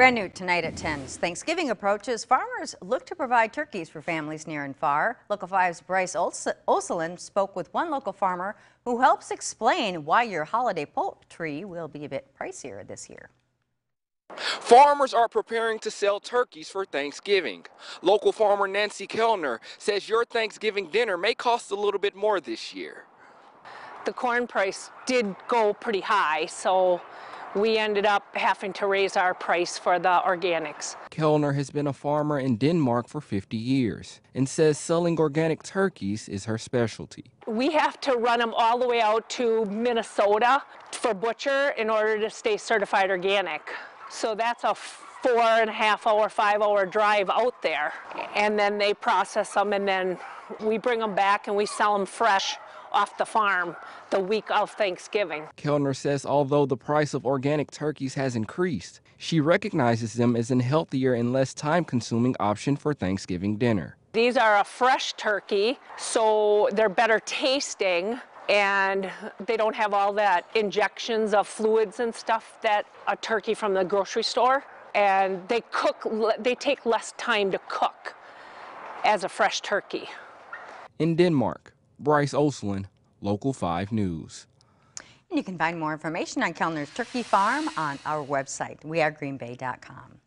Brand new tonight at 10. As Thanksgiving approaches, farmers look to provide turkeys for families near and far. Local 5's Bryce Oselin spoke with one local farmer who helps explain why your holiday poultry will be a bit pricier this year. Farmers are preparing to sell turkeys for Thanksgiving. Local farmer Nancy Kellner says your Thanksgiving dinner may cost a little bit more this year. The corn price did go pretty high, so we ended up having to raise our price for the organics. Kellner has been a farmer in Denmark for 50 years and says selling organic turkeys is her specialty. We have to run them all the way out to Minnesota for butcher in order to stay certified organic. So that's a four and a half hour, five hour drive out there. And then they process them and then we bring them back and we sell them fresh off the farm the week of Thanksgiving. Kellner says although the price of organic turkeys has increased, she recognizes them as a healthier and less time consuming option for Thanksgiving dinner. These are a fresh turkey, so they're better tasting and they don't have all that injections of fluids and stuff that a turkey from the grocery store and they cook they take less time to cook as a fresh turkey. In Denmark, Bryce Oslin, Local 5 News. And you can find more information on Kellner's Turkey Farm on our website, wearegreenbay.com.